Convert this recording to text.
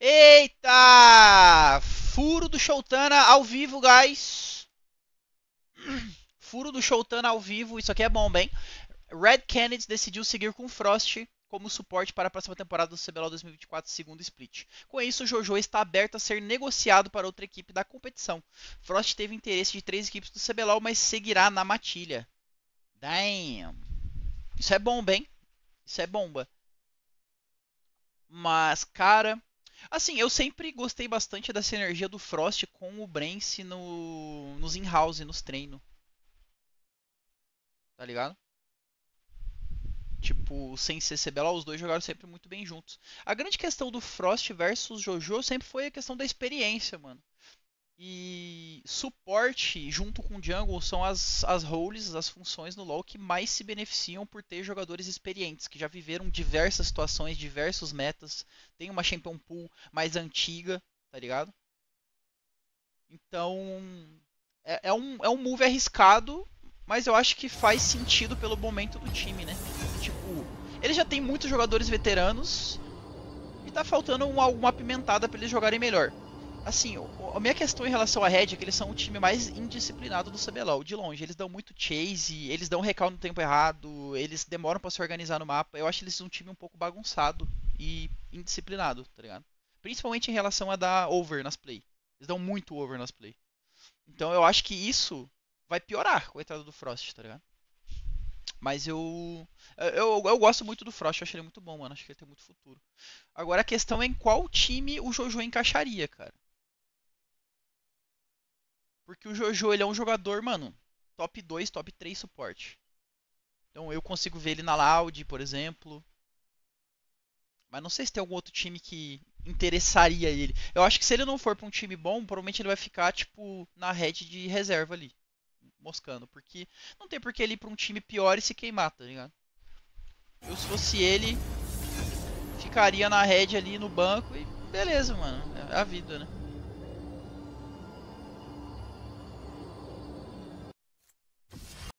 Eita! Furo do Showtana ao vivo, guys. Furo do Showtana ao vivo, isso aqui é bom, bem. Red Kennedy decidiu seguir com Frost como suporte para a próxima temporada do CBLOL 2024 segundo split. Com isso, Jojo está aberto a ser negociado para outra equipe da competição. Frost teve interesse de três equipes do CBLOL, mas seguirá na matilha. Damn. Isso é bom, bem. Isso é bomba. Mas, cara, assim, eu sempre gostei bastante dessa energia do Frost com o Brence no, nos in-house, nos treinos. Tá ligado? Tipo, sem ser CBLOL, os dois jogaram sempre muito bem juntos. A grande questão do Frost versus Jojo sempre foi a questão da experiência, mano. E suporte junto com jungle são as, as roles, as funções no LoL que mais se beneficiam por ter jogadores experientes, que já viveram diversas situações, diversos metas, tem uma champion pool mais antiga, tá ligado? Então, é, é, um, é um move arriscado, mas eu acho que faz sentido pelo momento do time, né? Tipo, ele já tem muitos jogadores veteranos e tá faltando uma, uma pimentada para eles jogarem melhor. Assim, a minha questão em relação à Red é que eles são o time mais indisciplinado do CBLOL, de longe. Eles dão muito chase, eles dão recall no tempo errado, eles demoram para se organizar no mapa. Eu acho eles um time um pouco bagunçado e indisciplinado, tá ligado? Principalmente em relação a dar over nas play. Eles dão muito over nas play. Então eu acho que isso vai piorar com a entrada do Frost, tá ligado? Mas eu, eu. Eu gosto muito do Frost, eu acho ele muito bom, mano. Acho que ele tem muito futuro. Agora a questão é em qual time o Jojo encaixaria, cara. Porque o Jojo, ele é um jogador, mano, top 2, top 3 suporte. Então eu consigo ver ele na Loud, por exemplo. Mas não sei se tem algum outro time que interessaria ele. Eu acho que se ele não for para um time bom, provavelmente ele vai ficar, tipo, na red de reserva ali. Moscando. Porque não tem por que ele ir pra um time pior e se queimar, tá ligado? Eu, se fosse ele, ficaria na red ali no banco e beleza, mano. É a vida, né?